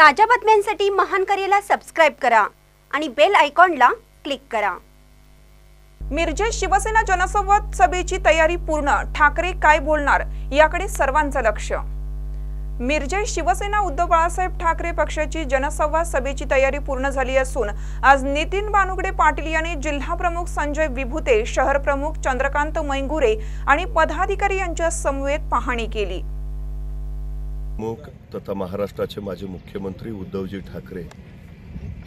ताज्या बातम्यांसाठी महान करेला सबस्क्राईब करा आणि बेल आयकॉनला क्लिक करा. मिरजे शिवसेना जनसंवाद सभेची तयारी पूर्ण. ठाकरे काय बोलणार? याकडे सर्वांचं लक्ष. मिरजे शिवसेना उद्धव बाळासाहेब ठाकरे पक्षाची जनसंवाद सभेची तयारी पूर्ण झाली असून आज नितीन बानुगडे पाटील यांनी जिल्हा प्रमुख संजय विभुते शहर प्रमुख चंद्रकांत मैंगुरे आणि पदाधिकारी यांच्या समवेत पाहणी केली. तथा महाराष्ट्राचे माजी मुख्यमंत्री उद्धवजी ठाकरे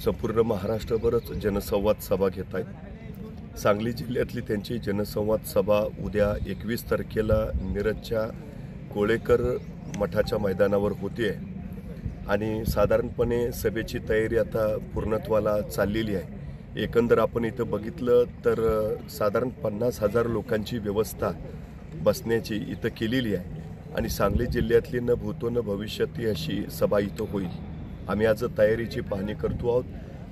संपूर्ण महाराष्ट्रभरच जनसंवाद सभा घेत आहेत. सांगली जिल्ह्यातली त्यांची जनसंवाद सभा उद्या एकवीस तारखेला मिरजच्या कोळेकर मठाच्या मैदानावर होती आहे आणि साधारणपणे सभेची तयारी आता पूर्णत्वाला चाललेली आहे. एकंदर आपण इथं बघितलं तर साधारण पन्नास हजार लोकांची व्यवस्था बसण्याची इथं केलेली आहे. आणि सांगली जिल्ह्यातली न भूतो न भविष्यातली अशी सभा इथं होईल. आम्ही आज तयारीची पाहणी करतो आहोत.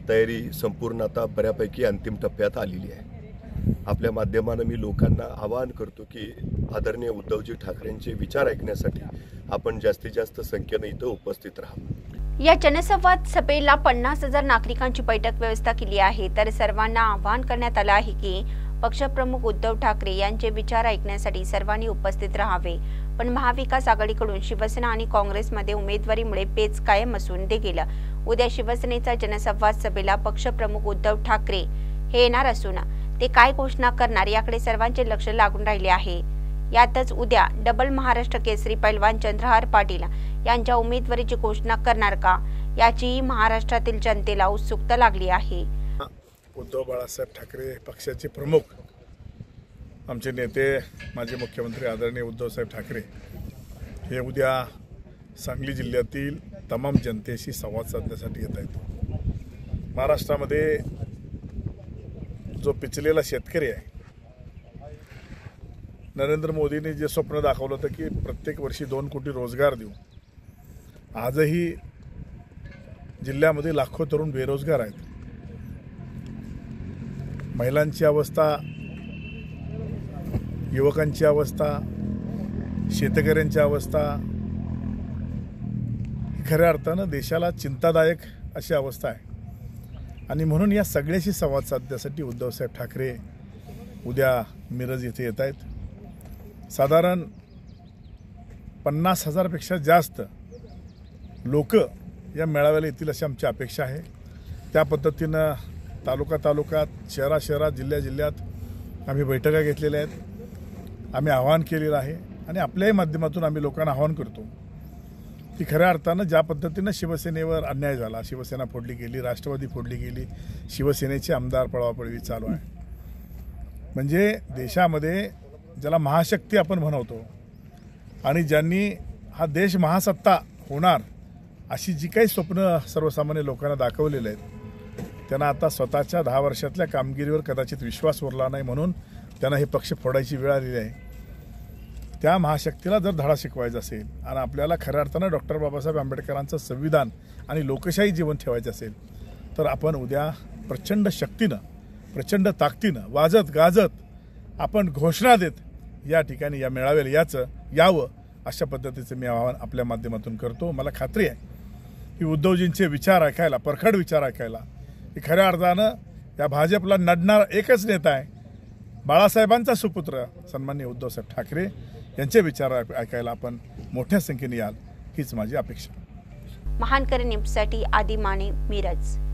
तयारी संपूर्ण आता बऱ्यापैकी अंतिम टप्प्यात आलेली आहे. आपल्या माध्यमानं मी लोकांना आवाहन करतो की आदरणीय उद्धवजी ठाकरेंचे विचार ऐकण्यासाठी आपण जास्तीत जास्त संख्येनं इथं उपस्थित राहा या जनसंवाद सभेला पन्नास हजार नागरिकांची बैठक व्यवस्था केली आहे. तर सर्वांना आवाहन करण्यात आलं आहे की पक्षप्रमुख उद्धव ठाकरे यांचे विचार ऐकण्यासाठी सर्वांनी उपस्थित राहावे. पण महाविकास आघाडीकडून शिवसेना आणि काँग्रेसमध्ये उमेदवारीमुळे पेच कायम असून ते गेलं. उद्या शिवसेनेचा जनसंवाद सभेला पक्षप्रमुख उद्धव ठाकरे हे येणार असून ते काय घोषणा करणार याकडे सर्वांचे लक्ष लागून राहिले आहे. यातच उद्या डबल महाराष्ट्र केसरी पैलवान चंद्रहार पाटील यांच्या उमेदवारीची घोषणा करणार का? याचीही महाराष्ट्रातील जनतेला उत्सुकता लागली आहे. उद्धव बाळासाहेब ठाकरे पक्षाचे प्रमुख आमचे नेते माजी मुख्यमंत्री आदरणीय उद्धवसाहेब ठाकरे हे उद्या सांगली जिल्ह्यातील तमाम जनतेशी संवाद साधण्यासाठी येत आहेत. महाराष्ट्रामध्ये जो पिचलेला शेतकरी आहे नरेंद्र मोदींनी जे स्वप्न दाखवलं होतं की प्रत्येक वर्षी दोन कोटी रोजगार देऊ. आजही जिल्ह्यामध्ये लाखो तरुण बेरोजगार आहेत. महिलांची अवस्था युवकांची अवस्था शेतकऱ्यांची अवस्था ही खऱ्या अर्थानं देशाला चिंतादायक अशी अवस्था आहे. आणि म्हणून या सगळ्याशी संवाद साधण्यासाठी उद्धवसाहेब ठाकरे उद्या मिरज येथे येत आहेत. साधारण पन्नास हजारपेक्षा जास्त लोक या मेळाव्याला येतील अशी आमची अपेक्षा आहे. त्या पद्धतीनं तालुका तालुक्यात शहरा शहरात जिल्ह्या जिल्ह्यात आम्ही बैठका घेतलेल्या आहेत. आम्ही आवाहन केलेलं आहे आणि आपल्याही माध्यमातून आम्ही लोकांना आवाहन करतो की खऱ्या अर्थानं ज्या पद्धतीनं शिवसेनेवर अन्याय झाला शिवसेना फोडली गेली राष्ट्रवादी फोडली गेली शिवसेनेचे आमदार पळवापळवी चालू आहे. म्हणजे देशामध्ये ज्याला महाशक्ती आपण म्हणवतो आणि ज्यांनी हा देश महासत्ता होणार अशी जी काही स्वप्न सर्वसामान्य लोकांना दाखवलेलं आहेत त्यांना आता स्वतःच्या दहा वर्षातल्या कामगिरीवर कदाचित विश्वास उरला नाही म्हणून त्यांना हे पक्ष फोडायची वेळ आलेली आहे. त्या महाशक्तीला जर धडा शिकवायचा असेल आणि आपल्याला खऱ्या अर्थानं डॉक्टर बाबासाहेब आंबेडकरांचं संविधान आणि लोकशाही जीवन ठेवायचं असेल तर आपण उद्या प्रचंड शक्तीनं प्रचंड ताकदीनं वाजत गाजत आपण घोषणा देत या ठिकाणी या मेळाव्याला याचं यावं अशा पद्धतीचं मी आवाहन आपल्या माध्यमातून करतो. मला खात्री आहे की उद्धवजींचे विचार ऐकायला परखड विचार ऐकायला की खऱ्या अर्थानं या भाजपला नडणार एकच नेता आहे. बाळासाहेबांचा सुपुत्र सन्मान्य उद्धवसाहेब ठाकरे यांचे विचार ऐक- ऐकायला आपण मोठ्या संख्येने याल. हीच माझी अपेक्षा. महानकर न्यूजसाठी आदी माने मिरज.